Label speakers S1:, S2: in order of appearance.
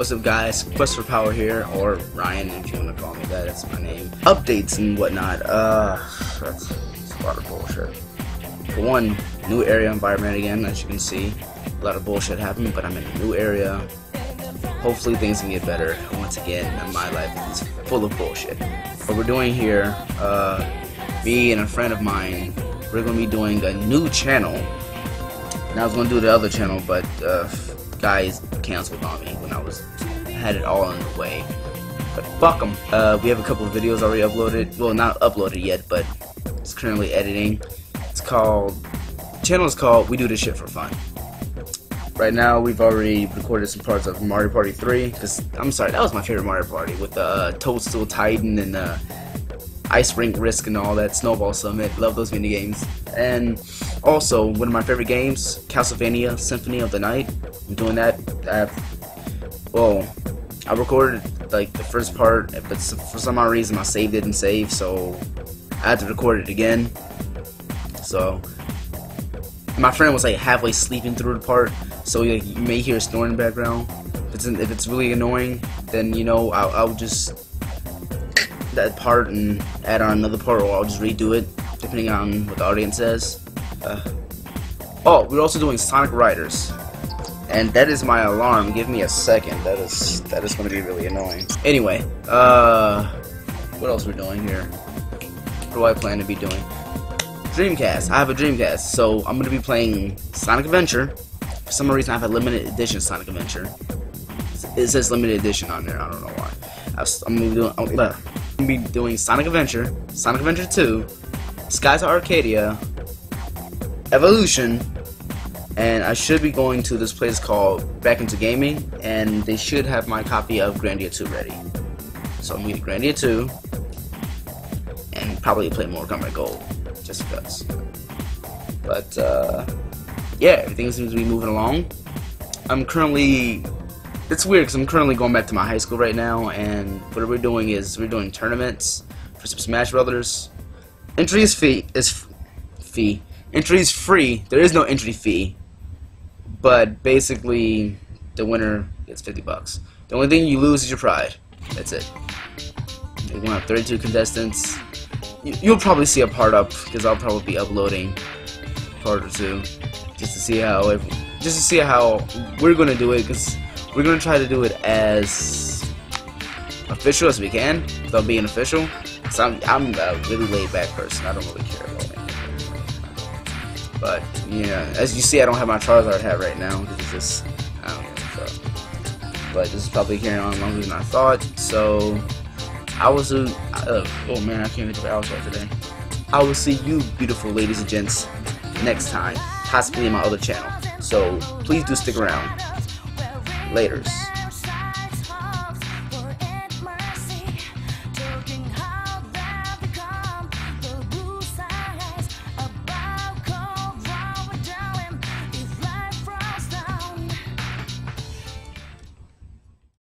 S1: What's up guys, Quest for Power here, or Ryan if you want to call me that, that's my name. Updates and whatnot, uh, that's, that's a lot of bullshit. For one, new area environment again, as you can see. A lot of bullshit happened, but I'm in a new area. Hopefully things can get better. Once again, my life is full of bullshit. What we're doing here, uh, me and a friend of mine, we're going to be doing a new channel. And I was going to do the other channel, but, uh, guys canceled on me when I was had it all on the way. But fuck them. Uh, we have a couple of videos already uploaded. Well, not uploaded yet, but it's currently editing. It's called. Channel is called We Do This Shit for Fun. Right now, we've already recorded some parts of Mario Party 3. Cause I'm sorry, that was my favorite Mario Party with the uh, Toadstool Titan and uh, Ice Rink Risk and all that. Snowball Summit. Love those mini games. And also, one of my favorite games, Castlevania Symphony of the Night. I'm doing that. I have, well, I recorded like the first part, but for some odd reason my save didn't save, so I had to record it again. So my friend was like halfway sleeping through the part, so like, you may hear a snoring in the background. If it's, if it's really annoying, then you know I'll, I'll just that part and add on another part, or I'll just redo it depending on what the audience says. Uh, oh, we're also doing Sonic Riders. And that is my alarm. Give me a second. That is that is going to be really annoying. Anyway, uh, what else we're doing here? What do I plan to be doing? Dreamcast. I have a Dreamcast, so I'm going to be playing Sonic Adventure. For some reason, I have a limited edition Sonic Adventure. It says limited edition on there. I don't know why. I'm going doing, I'm to be doing Sonic Adventure, Sonic Adventure 2, Skies of Arcadia, Evolution, and I should be going to this place called Back Into Gaming, and they should have my copy of Grandia 2 ready. So I'm to get Grandia 2, and probably play Mortal Kombat Gold, just because. But, uh, yeah, everything seems to be moving along. I'm currently, it's weird because I'm currently going back to my high school right now, and what we're doing is we're doing tournaments for some Smash Brothers. Entry is fee, is fee. Entry is free. There is no entry fee but basically the winner gets 50 bucks. The only thing you lose is your pride. That's it. We're gonna have 32 contestants. You'll probably see a part up because I'll probably be uploading part or two just to see how it, just to see how we're gonna do it because we're gonna try to do it as official as we can without being official. So I'm I'm a really laid back person. I don't really care about it. But yeah, as you see, I don't have my Charizard hat right now because it's just I don't know. So. But this is probably carrying on longer than I thought. So I will see. Uh, oh man, I can't think of outro today. I will see you, beautiful ladies and gents, next time, possibly in my other channel. So please do stick around. Laters.